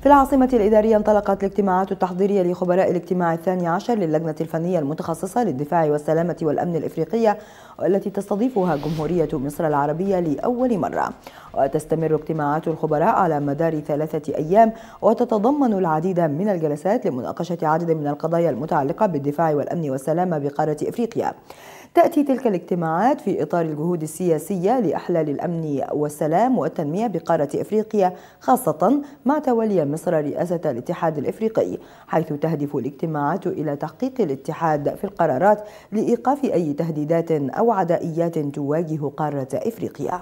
في العاصمة الإدارية انطلقت الاجتماعات التحضيرية لخبراء الاجتماع الثاني عشر للجنة الفنية المتخصصة للدفاع والسلامة والأمن الإفريقية والتي تستضيفها جمهورية مصر العربية لأول مرة. وتستمر اجتماعات الخبراء على مدار ثلاثة أيام وتتضمن العديد من الجلسات لمناقشة عدد من القضايا المتعلقة بالدفاع والأمن والسلامة بقارة إفريقيا. تأتي تلك الاجتماعات في إطار الجهود السياسية لإحلال الأمن والسلام والتنمية بقارة إفريقيا خاصة مع تولي مصر رئاسة الاتحاد الإفريقي حيث تهدف الاجتماعات إلى تحقيق الاتحاد في القرارات لإيقاف أي تهديدات أو عدائيات تواجه قارة إفريقيا.